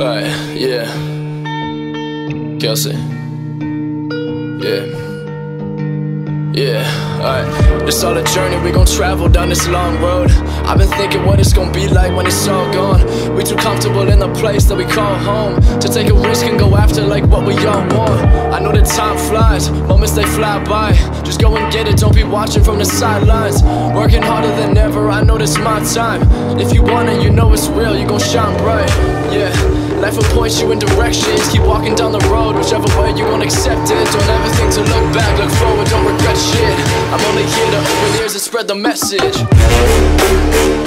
Alright, yeah. Kelsey. Yeah. Yeah, alright. It's all a journey, we gon' travel down this long road. I've been thinking what it's gonna be like when it's all gone. We too comfortable in the place that we call home to take a risk and go after like what we all want. I know the time flies, moments they fly by. Just go and get it, don't be watching from the sidelines. Working harder than ever, I know this my time. If you want it, you know it's real, you gon' shine bright. Yeah. Life will point you in directions. Keep walking down the road, whichever way you gon' accept it. Don't ever think to look back, look forward, don't regret shit. I'm only here to open ears and spread the message.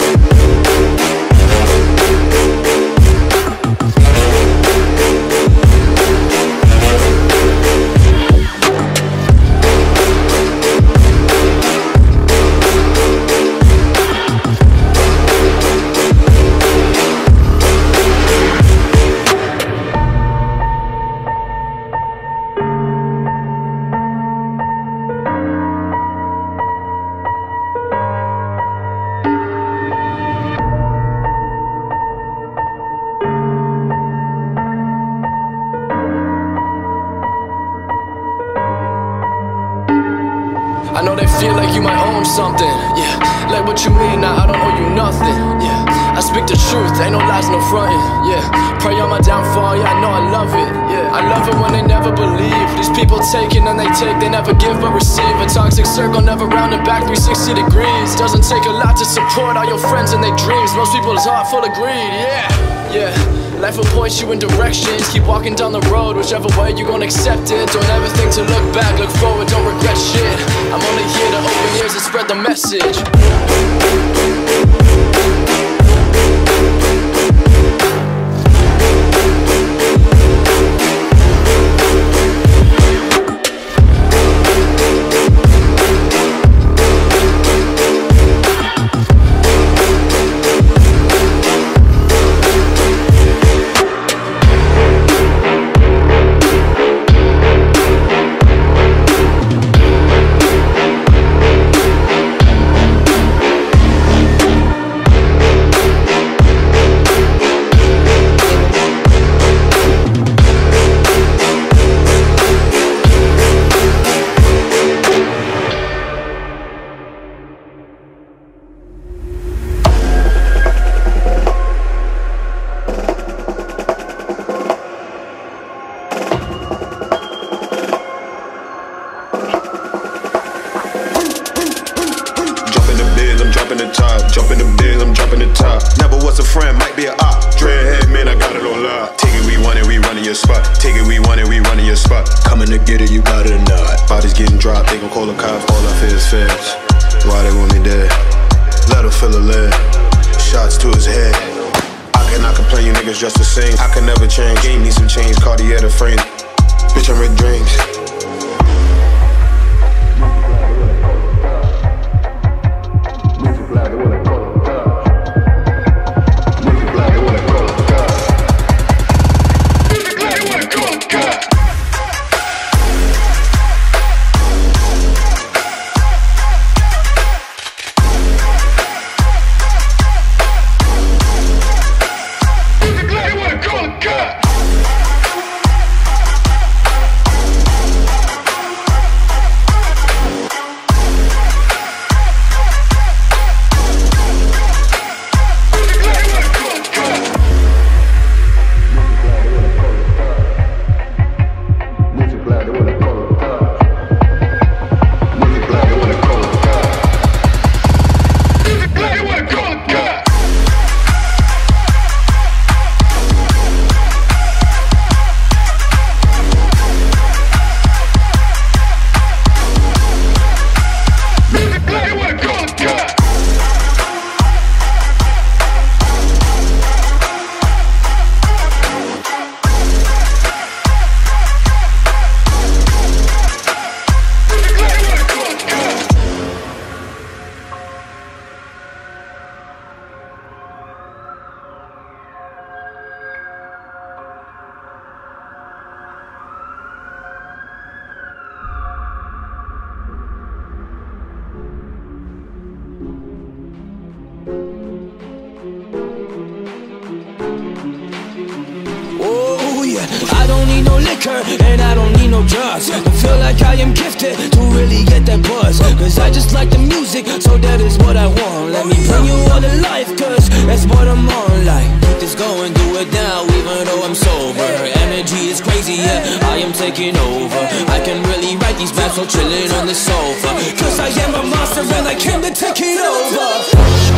Something. Yeah, like what you mean? Now I don't owe you nothing. Yeah, I speak the truth, ain't no lies, no fronting. Yeah, pray on my downfall. Yeah, I know I love it. Yeah, I love it when they never believe. These people taking and they take, they never give but receive. A toxic circle, never round and back 360 degrees. Doesn't take a lot to support all your friends and their dreams. Most people's heart full of greed. Yeah, yeah. Life will point you in directions. Keep walking down the road, whichever way you gon' accept it. Don't ever think to look back, look forward, don't regret shit. I'm only here to open ears and spread the message. Yeah, I am taking over. I can really write these raps while chilling on the sofa. Cause I am a monster and I came to take it over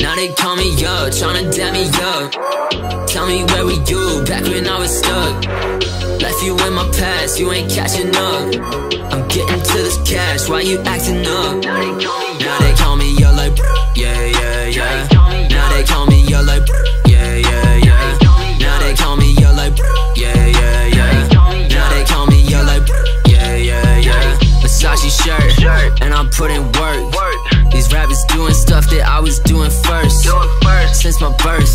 Now they call me up, tryna dam me up. Tell me where were you back when I was stuck? Left you in my past, you ain't catching up. I'm getting to this cash, why you acting up? Now they call me up Versace shirt, and I'm putting work. work. These rappers doing stuff that I was doing first. Since my birth,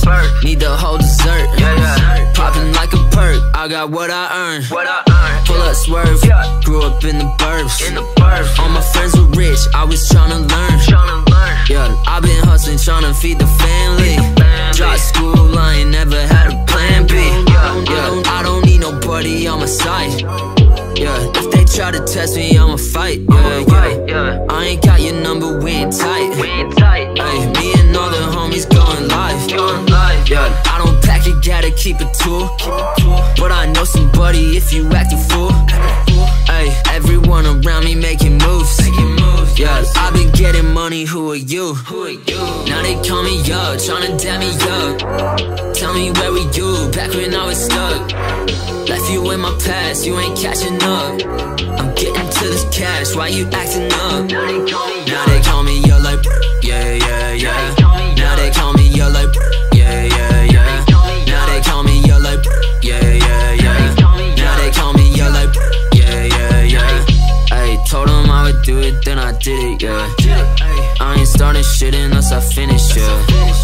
need the whole dessert. Popping like a perk, I got what I earned. Pull up swerve, grew up in the burbs. In the burbs. All my friends were rich, I was trying tryna learn. Yeah, I've been hustling, tryna feed the family. Dropped school, I ain't never had a plan B. Yeah, I don't need nobody on my side. Yeah, if they try to test me, I'ma fight. Yeah, yeah. I ain't got your number, we ain't tight. Ay, me and all the homies going live. Yeah, I don't pack it, gotta keep it tool. But I know somebody if you act a fool. Everyone around me making moves. Yeah, I've been getting money, who are you? Now they call me up, tryna dam me up. Tell me where were you back when I was stuck? Left you in my past, you ain't catching up. I'm getting to this cash, why you acting up? Now they call me up like, yeah, starting shit unless I finish, yeah.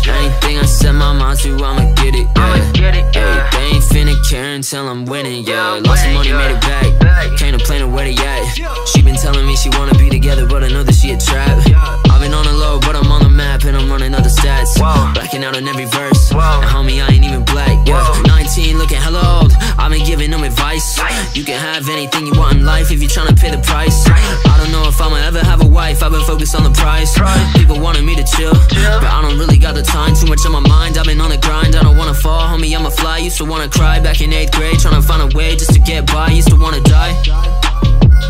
Anything I set my mind to, I'ma get it, yeah. Ayy, they ain't finna care until I'm winning, yeah. Lost some money, made it back. Came to plan where they at. She been telling me she wanna be together, but I know that she a trap. Been on the low, but I'm on the map and I'm running other stats. Blacking out on every verse. And homie, I ain't even black, yeah. 19, looking hella old. I've been giving them advice. You can have anything you want in life if you're tryna pay the price. I don't know if I'ma ever have a wife. I've been focused on the price. People wanted me to chill, but I don't really got the time. Too much on my mind, I've been on the grind. I don't wanna fall, homie, I'ma fly. Used to wanna cry back in eighth grade, trying to find a way just to get by. Used to wanna die.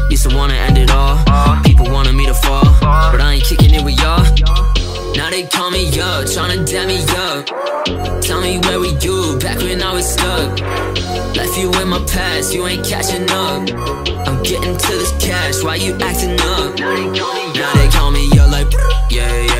Used to wanna end it all. People wanted me to fall, but I ain't kicking it with y'all. Now they call me up, tryna damn me up. Tell me where were you back when I was stuck? Left you in my past, you ain't catching up. I'm getting to this cash, why you acting up? Now they call me up like, yeah, yeah, yeah.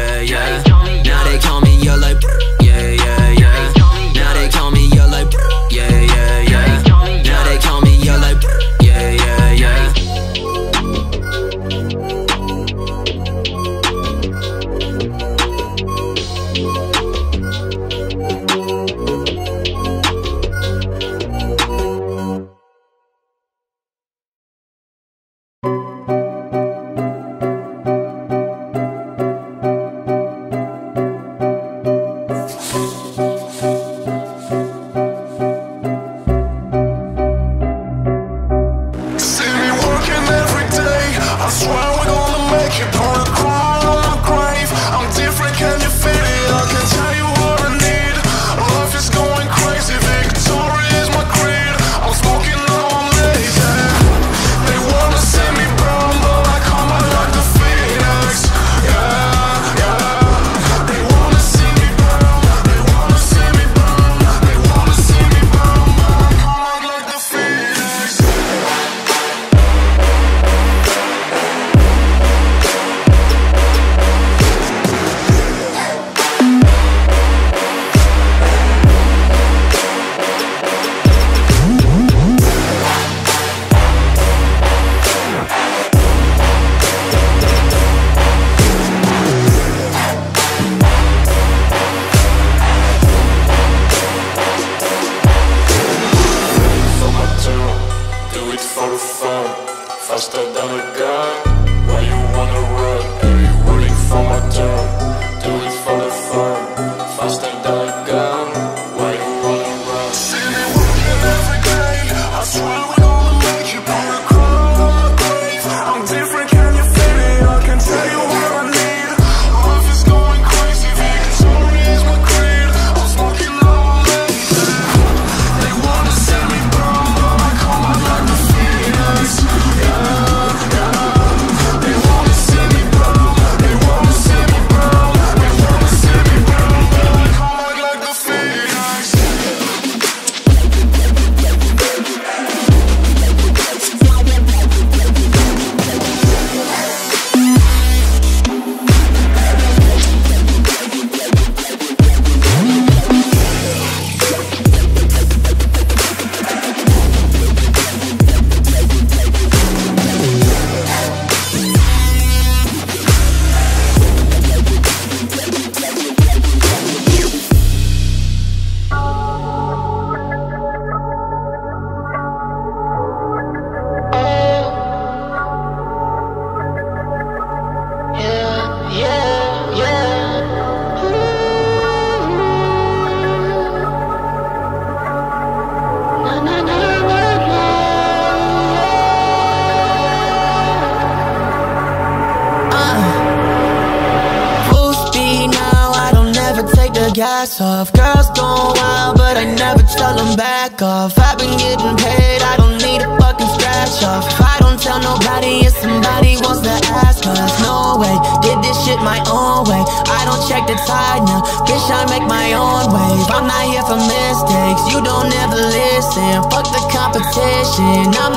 Off Girls going wild, but I never tell them back off. I've been getting paid, I don't need a fucking scratch off. I don't tell nobody, if somebody wants to ask us. No way, did this shit my own way. I don't check the tide now, bitch I make my own wave I'm not here for mistakes, you don't ever listen. Fuck the competition, I'm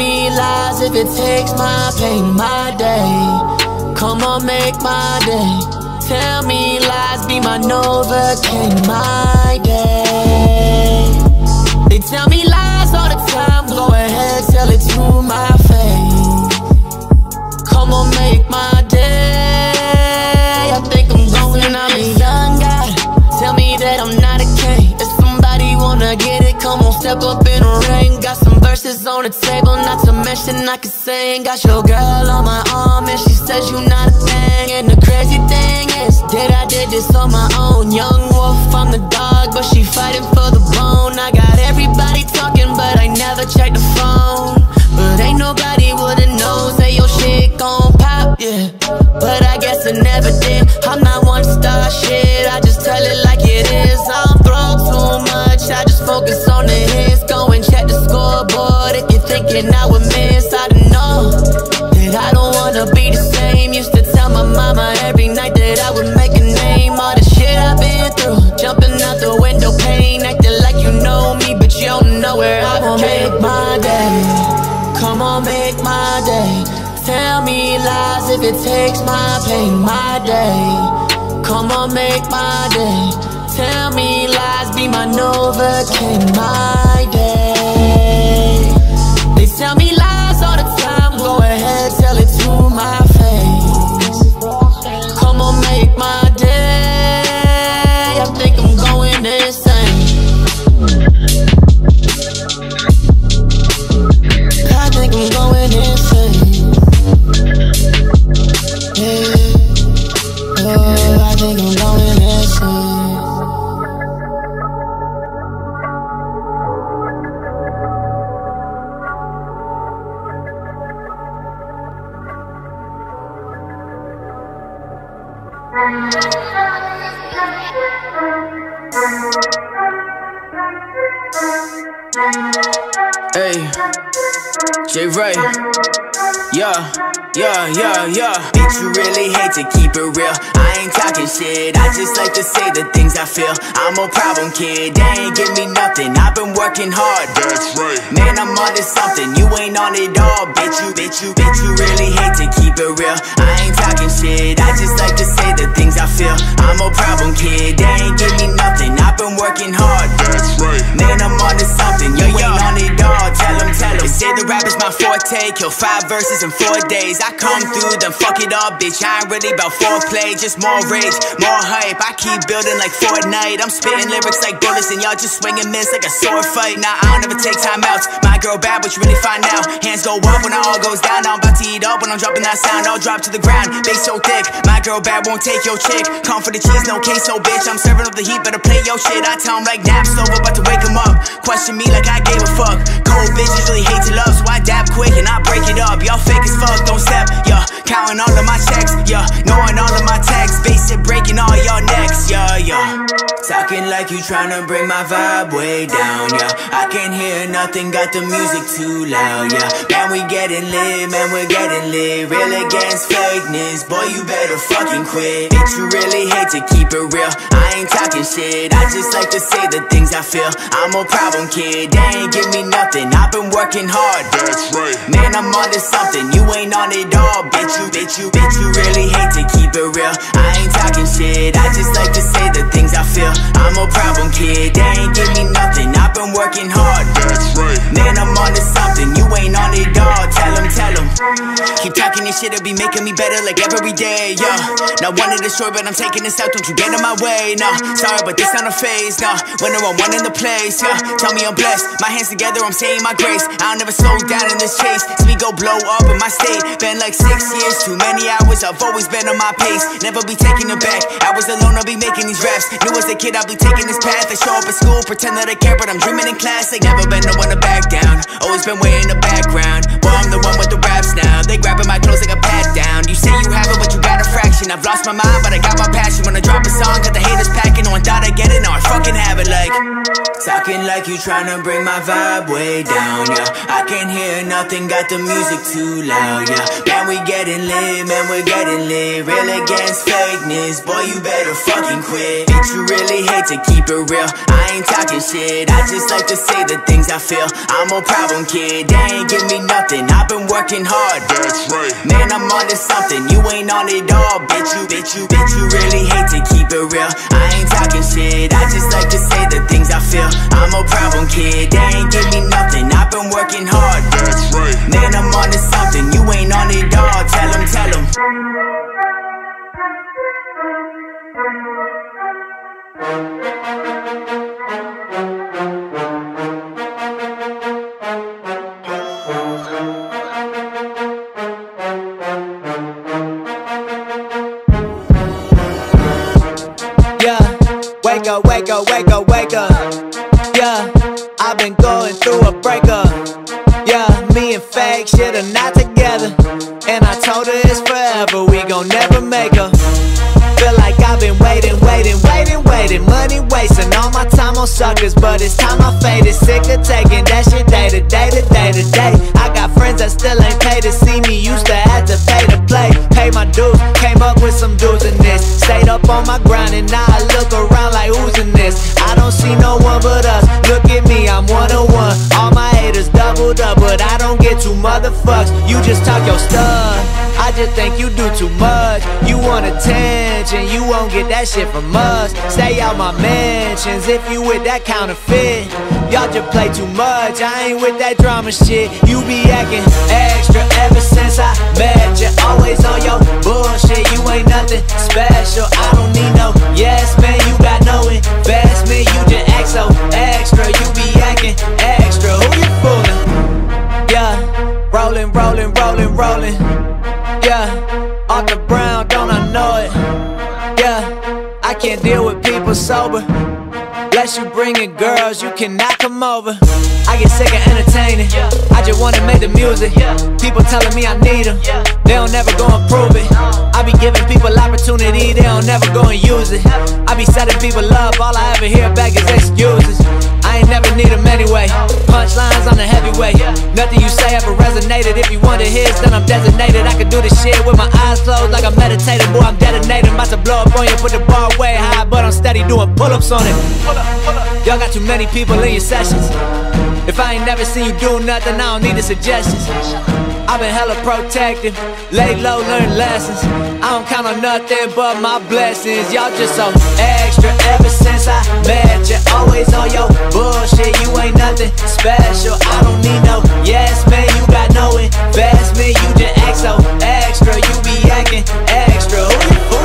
me lies if it takes my pain, my day Come on, make my day Tell me lies, be my Novocaine, my day They tell me lies all the time, go ahead, tell it to my face Come on, make my day. I think I'm going. I'm a young guy. Tell me that I'm not a king. If somebody wanna get it, come on, step up in the ring. Got some verses on the table, not to mention I can sing. Got your girl on my arm, and she says you not a thing. And the crazy thing is that I did this on my own. Young wolf, I'm the dog, but she fighting for the bone. I got everybody talking, but I never check the phone. But ain't nobody would've known, say your shit gon' pop, yeah. But I guess it never did. I'm not one star shit, I just tell it like it is. I'm much, I just focus on the hits. Go and check the scoreboard if you're thinking I would miss. I don't know that I don't wanna be the same. Used to tell my mama every night that I would make a name. All the shit I've been through, jumping out the window pane, acting like you know me, but you don't know where I will make my day. Come on, make my day. Tell me lies if it takes my pain, my day. Come on, make my day. Tell me lies, be my Novocaine, my day. They tell me lies Ray. Yeah, yeah, yeah, yeah. Bitch, you really hate to keep it real. I ain't talking shit, I just like to say the things I feel. I'm a problem kid, they ain't give me nothing. I've been working hard. That's right. Man, I'm on to something. You ain't on it all, bitch. You, bitch, you, bitch, you really hate to keep it real. I ain't talking shit. I just like to say the things I forte. Kill five verses in four days. I come through, then fuck it up, bitch. I ain't really about foreplay. Just more rage, more hype. I keep building like Fortnite. I'm spitting lyrics like bullets, and y'all just swinging miss like a sword fight. Nah, I don't ever take time outs. My girl bad, but you really find out. Hands go up when it all goes down. I'm about to eat up when I'm dropping that sound. I'll drop to the ground. Bass so thick. My girl bad won't take your chick. Come for the cheese, no queso, bitch. I'm serving up the heat, better play your shit. I tell 'em like naps over, about to wake 'em up. Question me like I gave a fuck. Cold bitches really hate to love, so I dab quick and I break it up. Y'all fake as fuck, don't step. Yeah, counting all of my checks. Yeah, knowing all of my texts. It, breaking all y'all necks. Yeah, yeah. Talking like you tryna bring my vibe way down. Yeah, I can't hear nothing, got the music too loud. Yeah, man, we getting lit, man, we're getting lit. Real against fakeness, boy, you better fucking quit. Bitch, you really hate to keep it real. I ain't talking shit, I just like to say the things I feel. I'm a problem kid, they ain't give me nothing. I've been working hard. That's right. Man, I'm on to something, you ain't on it all, bitch. You, bitch, you, bitch, you really hate to keep it real. I ain't talking shit, I just like to say the things I feel. I'm a problem kid, they ain't give me nothing. I've been working hard. That's right. Man, I'm on Keep talking this shit, it'll be making me better like every day, yeah. Not one to destroy, but I'm taking this out, don't you get in my way, nah. Sorry, but this not a phase, nah. When I'm one in the place, yeah. Tell me I'm blessed, my hands together, I'm saying my grace. I'll never slow down in this chase. See me go blow up in my state. Been like six years, too many hours, I've always been on my pace. Never be taking it back. I was alone, I'll be making these raps. Knew as a kid, I'll be taking this path. I show up at school, pretend that I care, but I'm dreaming in class. Like never been the one to back down. Always been way in the background. Boy, I'm the one with the raps now. They grabbing my clothes like a pat down. You say you have it, but you got a fraction. I've lost my mind, but I got my passion. When I drop a song, got the haters packing. No one thought I'd get it, now I fucking have it. Like talking like you tryna bring my vibe way down. Yeah, I can't hear nothing, got the music too loud. Yeah, man, we getting lit, man, we're getting lit. Real against fakeness, boy, you better fucking quit. Bitch, you really hate to keep it real. I ain't talking shit, I just like to say the things I feel. I'm a problem kid, they ain't give me nothing. I've been working hard hard, right. Man, I'm on to something, you ain't on it all, bitch. You, bitch, you, bitch, you really hate to keep it real. I ain't talking shit, I just like to say the things I feel. I'm a problem kid, they ain't give me nothing. I've been working hard, right. Man, I'm on to something, you ain't on it all. Tell them, tell them. Gon' never make her. Feel like I've been waiting, waiting, waiting, waiting. Money wasting all my time on suckers, but it's time I faded. Sick of taking that shit day to day to day to day. I got friends that still ain't paid to see me. Used to have to pay to play, pay my dues. Came up with some dudes in this. Stayed up on my grind and now I look around like who's in this. I don't see no one but us. Look at me, I'm one on one. All my haters doubled up, but I don't get two motherfucks. You just talk your stuff. I just think you do too much. You want attention, you won't get that shit from us. Stay out my mentions if you with that counterfeit. Y'all just play too much. I ain't with that drama shit. You be acting extra ever since I met you. Always on your bullshit. You ain't nothing special. I don't need no yes Unless you bringing girls, you cannot come over. I get sick of entertaining. I just wanna make the music. People telling me I need them. They don't never go and prove it. I be giving people opportunity, they don't never go and use it. I be setting people up, all I ever hear back is excuses. I ain't never need them anyway. Punchlines on the heavyweight. Nothing you say ever resonated. If you want to then I'm designated. I can do this shit with my eyes closed like I'm meditating. Boy, I'm detonating. About to blow up on you, put the bar way high, but I'm steady doing pull ups on it. Y'all got too many people in your sessions. If I ain't never seen you do nothing, I don't need the suggestions. I've been hella protective, lay low, learn lessons. I don't count on nothing but my blessings. Y'all just so extra ever since I met you. Always on your bullshit, you ain't nothing special. I don't need no yes man, you got no investment. You just act so extra, you be acting extra. Who you, who?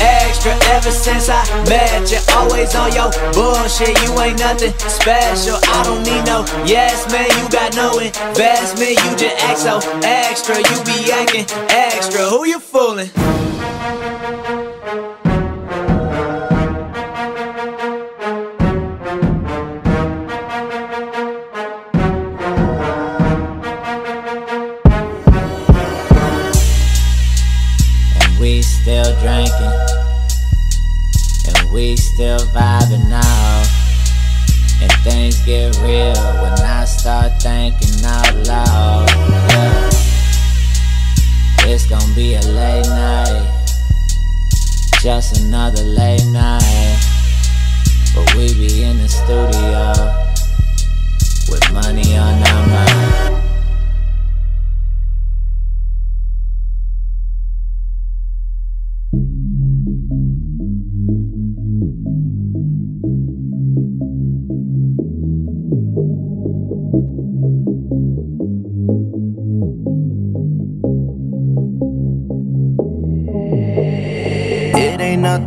Extra ever since I met you. Always on your bullshit, you ain't nothing special. I don't need no yes man, you got no investment. You just act so extra, you be acting extra. Who you fooling? Still vibing out. And things get real when I start thinking out loud. Yeah. It's gonna be a late night, just another late night. But we be in the studio with money on our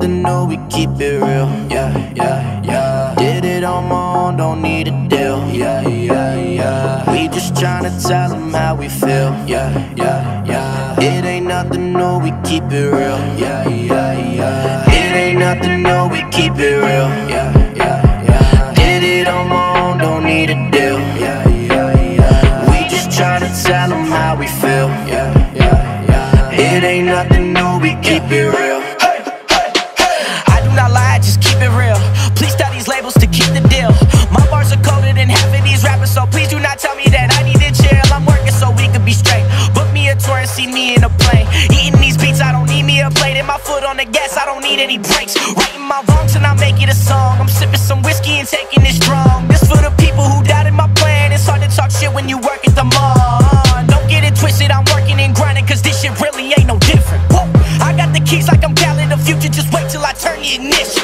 nothing new, we keep it real. Yeah, yeah, yeah. Did it on my own, don't need a deal. Yeah, yeah, yeah. We just tryna tell them how we feel. Yeah, yeah, yeah. It ain't nothing new, we keep it real. Yeah, yeah, yeah. It ain't nothing new, we keep it real. Yeah, yeah, yeah. Did it on my own, don't need a deal. Yeah, yeah, yeah. We just tryna tell them how we feel. Yeah, yeah, yeah. It ain't nothing new, we keep it real. These rappers, so please do not tell me that I need to chill. I'm working so we can be straight. Book me a tour and see me in a plane. Eating these beats, I don't need me a plate. And my foot on the gas, I don't need any breaks. Writing my wrongs and I make it a song. I'm sipping some whiskey and taking it strong. This for the people who doubted my plan. It's hard to talk shit when you work at the mall. Don't get it twisted, I'm working and grinding, cause this shit really ain't no different. Whoa. I got the keys like I'm in the future, just till I turn the ignition.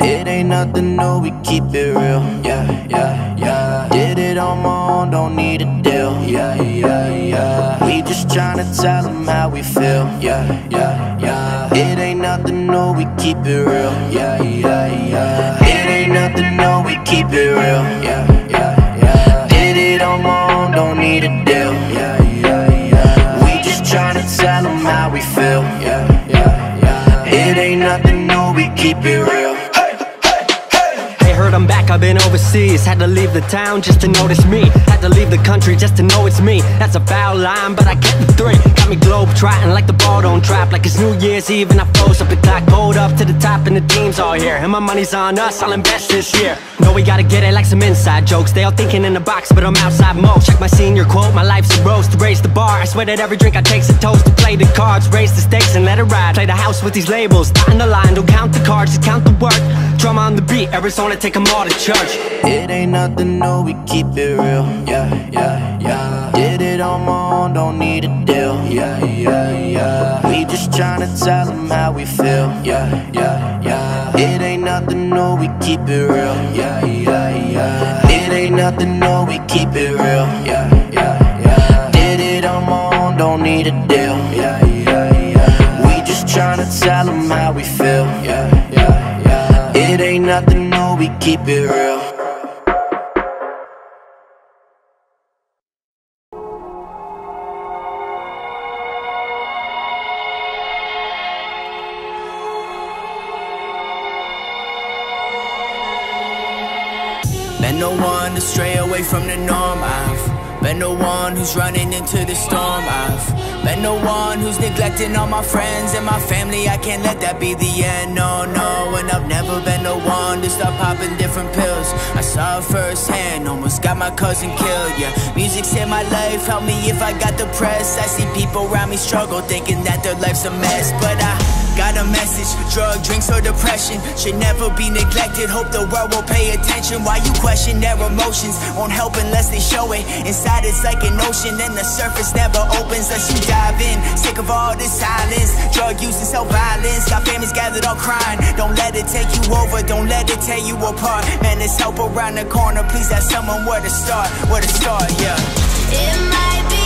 It ain't nothing new, we keep it real. Yeah, yeah, yeah. Did it on my own, don't need a deal. Yeah, yeah, yeah. We just tryna tell them how we feel. Yeah, yeah, yeah. It ain't nothing new, we keep it real. Yeah, yeah, yeah. It ain't nothing new, we keep it real. Yeah, yeah, yeah. Did it on my own, don't need a deal. Yeah, yeah, yeah. We just tryna tell them how we feel. Yeah, yeah, yeah. It ain't nothing keep it real. I'm back, I've been overseas. Had to leave the town just to notice me. Had to leave the country just to know it's me. That's a foul line, but I get the three. Got me globe trotting like the ball don't drop. Like it's New Year's Eve and I froze up the clock. Pulled up to the top and the team's all here. And my money's on us, I'll invest this year. Know we gotta get it like some inside jokes. They all thinking in the box, but I'm outside most. Check my senior quote, my life's a roast to raise the bar. I swear that every drink I take's a toast to play the cards, raise the stakes and let it ride. Play the house with these labels, not in the line. Don't count the cards, just count the work. Drum on the beat, Arizona, take 'em all to church. It ain't nothing new, we keep it real. Yeah, yeah, yeah. Did it on my own, don't need a deal. Yeah, yeah, yeah. We just tryna tell them how we feel. Yeah, yeah, yeah. It ain't nothing new, we keep it real. Yeah, yeah, yeah. It ain't nothing new, we keep it real. Yeah, yeah, yeah. Did it on my own, don't need a deal. Yeah, yeah, yeah. We just tryna tell them how we feel. Yeah. It ain't nothing new, we keep it real. Been the one to stray away from the norm. I've been the one who's running into the storm. I've been the one who's neglecting all my friends and my family. I can't let that be the end. No, no. And I've never been the one to start popping different pills. I saw it firsthand, almost got my cousin killed. Yeah, music saved my life. Help me if I got depressed. I see people around me struggle, thinking that their life's a mess. But I Got a message, drug, drinks, or depression. Should never be neglected, hope the world will pay attention. Why you question their emotions, won't help unless they show it. Inside it's like an ocean, and the surface never opens. Unless you dive in, sick of all this silence. Drug use and self-violence, got families gathered all crying. Don't let it take you over, don't let it tear you apart. Man, there's help around the corner, please have someone where to start. Where to start, yeah. It might be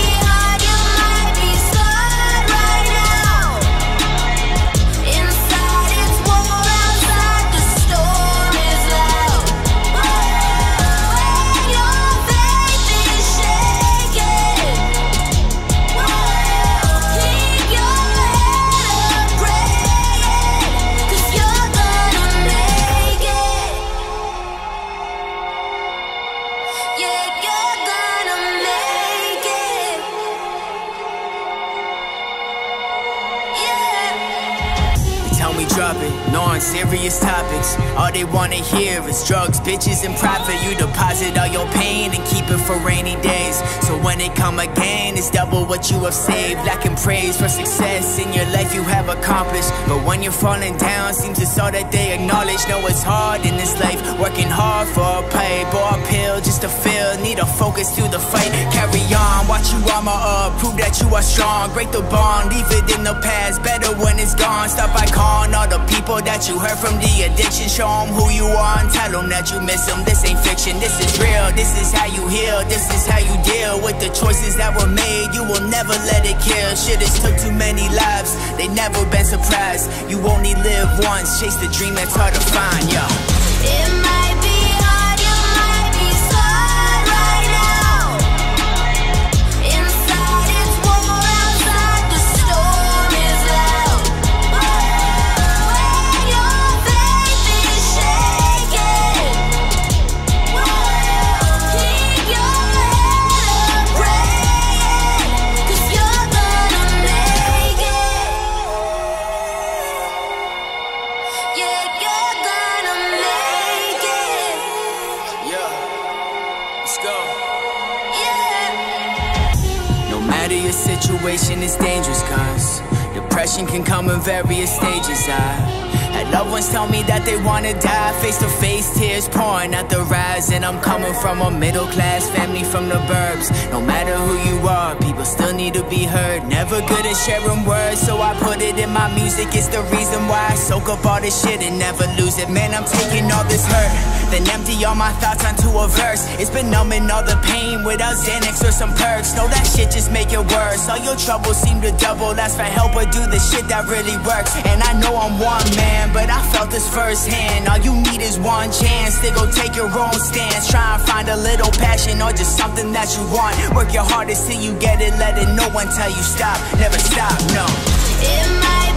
Tell me drop it, no on serious topics. All they wanna hear is drugs, bitches, and profit. You deposit all your pain and keep it for rainy days. So when it come again, it's double what you have saved. Lacking praise for success in your life you have accomplished. But when you're falling down, seems it's all that they acknowledge. Know it's hard in this life, working hard for a pipe or a pill just to feel. Need a focus through the fight. Carry on, watch you armor up, prove that you are strong. Break the bond, leave it in the past. Better when it's gone. Stop by calling all the people that you heard from the addiction. Show them who you are and tell them that you miss them. This ain't fiction, this is real. This is how you heal. This is how you deal with the choices that were made. You will never let it kill. Shit has took too many lives. They never been surprised. You only live once. Chase the dream that's hard to find, yo. Situation, it's dangerous, cause depression can come in various stages. I had loved ones tell me that they wanna die, face to face, tears pouring out the rise. And I'm coming from a middle class family from the burbs. No matter who you are, people still need to be heard. Never good at sharing words, so I put it in my music. It's the reason why I soak up all this shit and never lose it. Man, I'm taking all this hurt, then empty all my thoughts onto a verse. It's been numbing all the pain without Xanax or some perks. No, that shit just make it worse. All your troubles seem to double. Ask for help or do the shit that really works. And I know I'm one man, but I felt this firsthand. All you need is one chance to go take your own stance. Try and find a little passion or just something that you want. Work your hardest till you get it. Let it no one tell you stop. Never stop, no. It might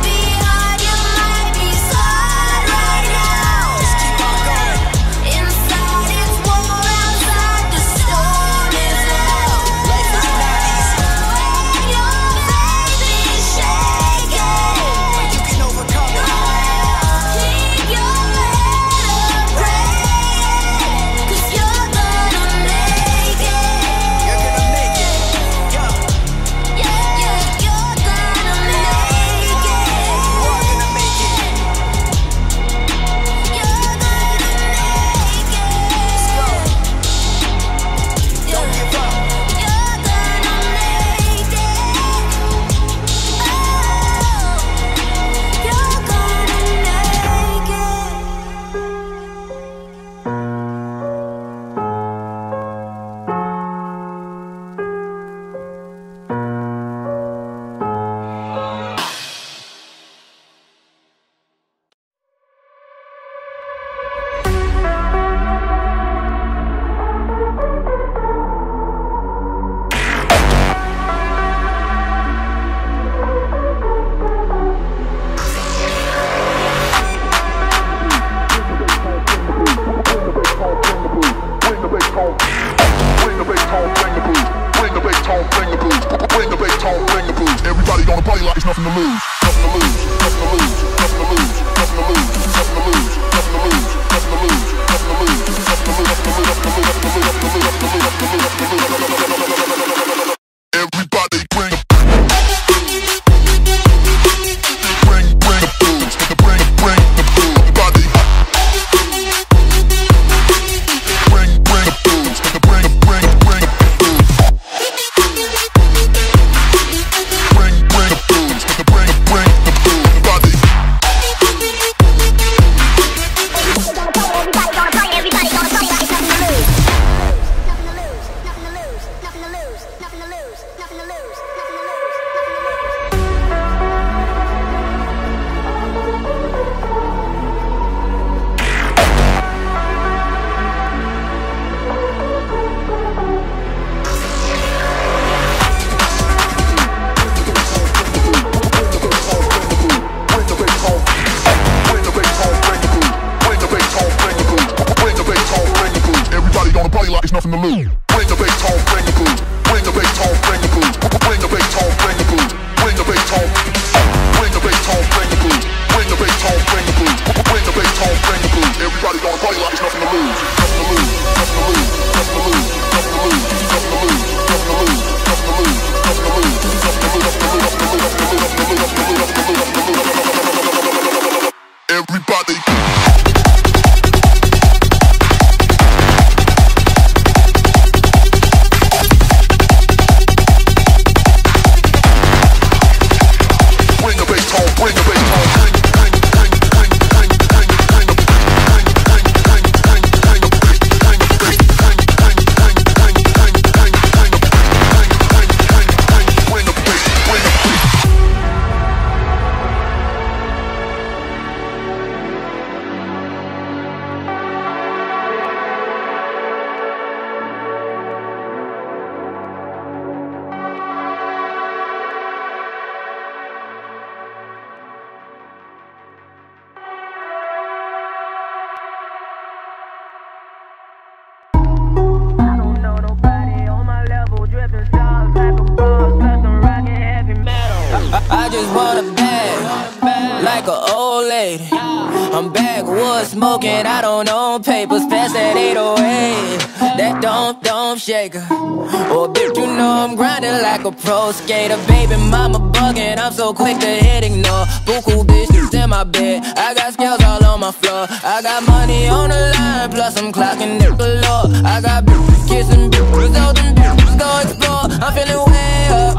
smoking, I don't own papers, pass that 808. That don't, don't shaker. Oh, bitch, you know I'm grinding like a pro skater. Baby, mama bugging, I'm so quick to hit ignore. Buku bitches in my bed, I got scales all on my floor. I got money on the line, plus I'm clocking it galore. I got bitches kissing bitches, all them bitches go explore. I'm feeling way up,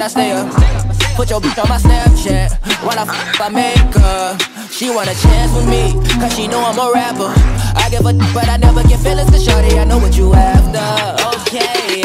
I stay up. Put your bitch on my Snapchat While I f I make her She want a chance with me Cause she know I'm a rapper. I give a d- but I never get feelings to shorty I know what you after. Okay,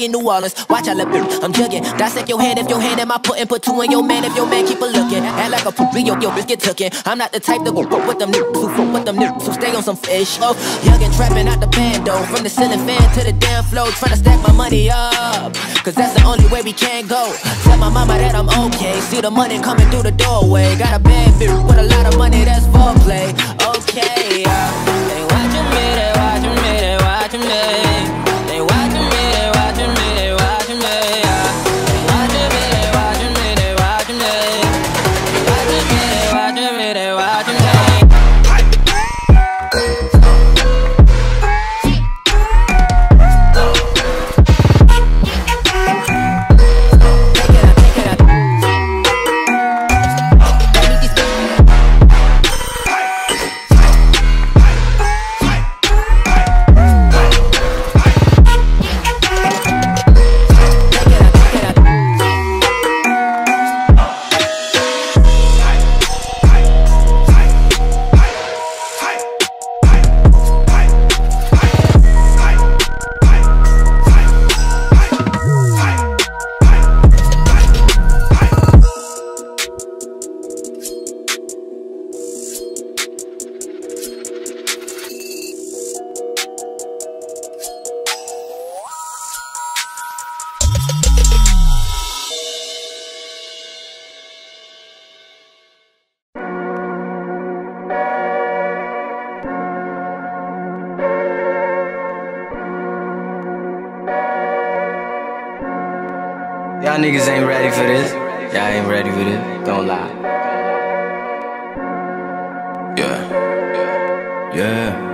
in New Orleans. Watch I look, I'm jugging. Dissect your hand if your hand in my putting, put two in your man if your man keep a looking. Act like a poopy, yo, yo, bitch get tookin'. I'm not the type to go fuck with them niggas who fuck with them niggas who stay on some fish. Oh, young and trapping out the bando, from the ceiling fan to the damn floor, trying to stack my money up. Cause that's the only way we can go. Tell my mama that I'm okay. See the money coming through the doorway. Got a bad bitch with a lot of money, that's foreplay. Okay, Y'all niggas ain't ready for this. Y'all ain't ready for this. Don't lie. Yeah. Yeah.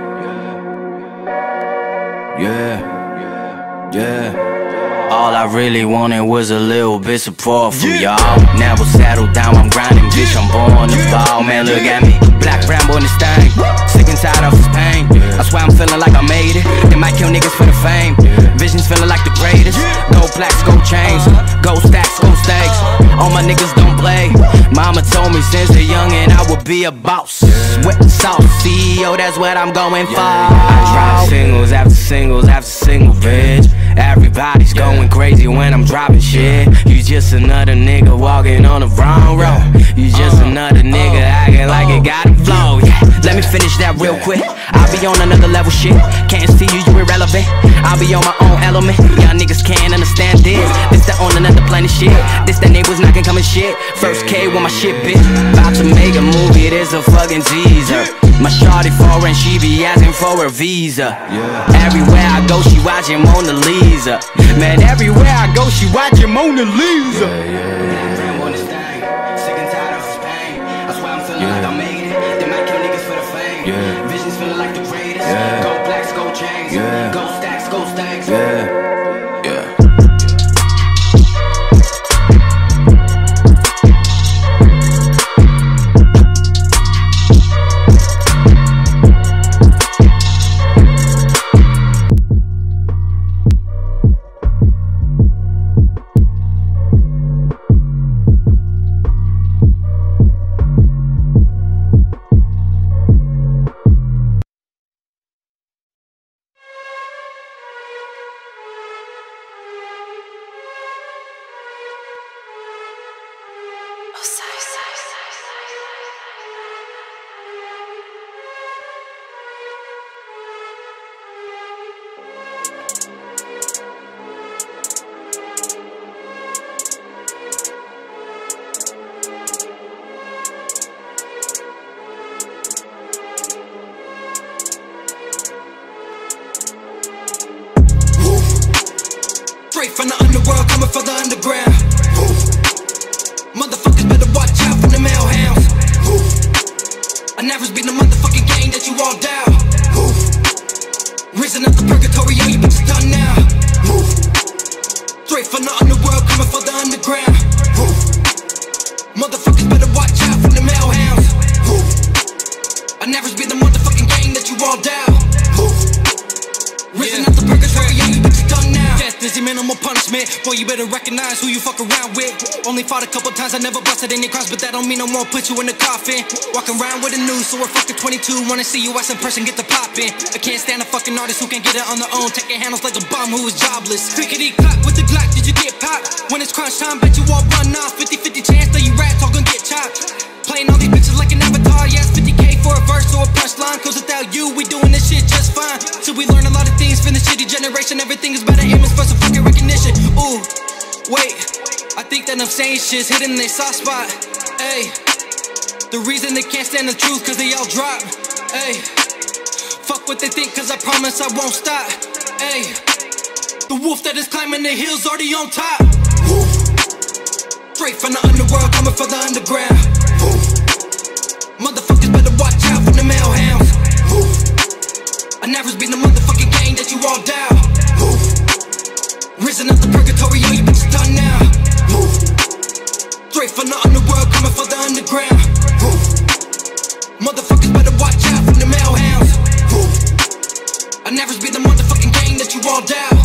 All I really wanted was a little bit support from y'all. Never settle down, I'm grinding, bitch. I'm born to fall, man. Look at me, black Rambo in this thing. Sick and tired of his pain. I swear I'm feeling like I made it. They might kill niggas for the fame. Visions feeling like the greatest. Gold plaques, gold chains, uh-huh. gold stacks, gold stakes. Uh-huh. All my niggas don't play. Mama told me since a youngin' I would be a boss. Wet sauce, CEO, that's what I'm going for. I drop singles after singles after single, bitch. Everybody's going crazy when I'm dropping shit. You just another nigga walking on the wrong road. You just uh, another nigga uh, acting like it uh. got a flow. Yeah, let me finish that real quick. I'll be on another level shit. Can't see you, you irrelevant. I'll be on my own element. Y'all niggas can't understand this. This that on another planet shit. This that neighbors knocking coming shit. First K with my shit, bitch. About to make a movie, this a fucking teaser. My shawty foreign, she be asking for a visa. Everywhere I go, she watching Mona Lisa. Man, everywhere I go, she watching Mona Lisa. Yeah. Visions feeling like I made it. They might kill niggas for the fame. Visions feeling like the greatest. Yeah. Gold blacks, gold chains, Yeah. gold stacks, gold stacks. Yeah. Boy, you better recognize who you fuck around with. Only fought a couple times, I never busted any crimes, but that don't mean I won't put you in the coffin. Walking around with a noose, so we're fucking 22. Wanna see you as a person, get the poppin'. I can't stand a fucking artist who can't get it on their own. Taking handles like a bum who is jobless. Crickety clap with the Glock, did you get popped? When it's crunch time, bet you all run off. 50 50 chance that you rats all gonna get chopped. For a verse or a punchline. Cause without you, we doing this shit just fine. So we learn a lot of things from the shitty generation. Everything is better image for some fucking recognition. Ooh, wait, I think that I'm saying shit's hitting their soft spot. Hey, the reason they can't stand the truth, cause they all drop. Hey, fuck what they think, cause I promise I won't stop. Hey, the wolf that is climbing the hills already on top. Straight from the underworld, coming for the underground. Motherfuckers better watch male hounds. I never been the motherfucking game that you all down. Risen up the purgatory, all you bitches done now. Straight from the underworld, coming for the underground. Motherfuckers better watch out for the male hounds. I never been the motherfucking game that you all down.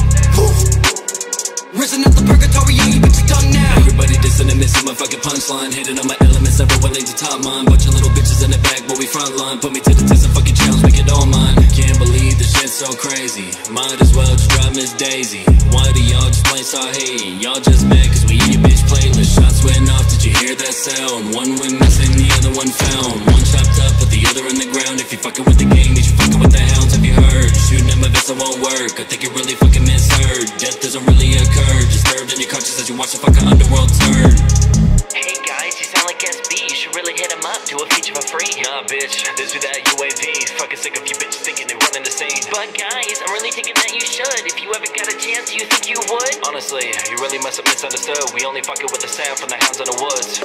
Dissing my fucking punchline. Hitting on my elements, never willing to top mine. Bunch of little bitches in the back, but we front line. Put me to the test and fucking challenge, make it all mine. Can't believe this shit's so crazy. Might as well just drop Miss Daisy. Why do y'all just plain start hating? Y'all just mad cause we in your bitch playlist. Shots went off, did you hear that sound? One went missing, the other one found. One chopped up, but the in the ground. If you fucking with the gang, then you fucking with the hounds. Have you heard? Shooting at my vessel won't work. I think you really fucking misheard. Death doesn't really occur. Disturbed in your conscience as you watch the fucking underworld turn. Hey guys. guys, you sound like SB. You should really hit him up, do a feature for free. Nah, bitch, this be that UAV. Fucking sick of you bitches thinking they running the scene. But guys, I'm really thinking that you should. If you ever got a chance, do you think you would? Honestly, you really must have misunderstood. We only fucking with the sound from the hounds in the woods.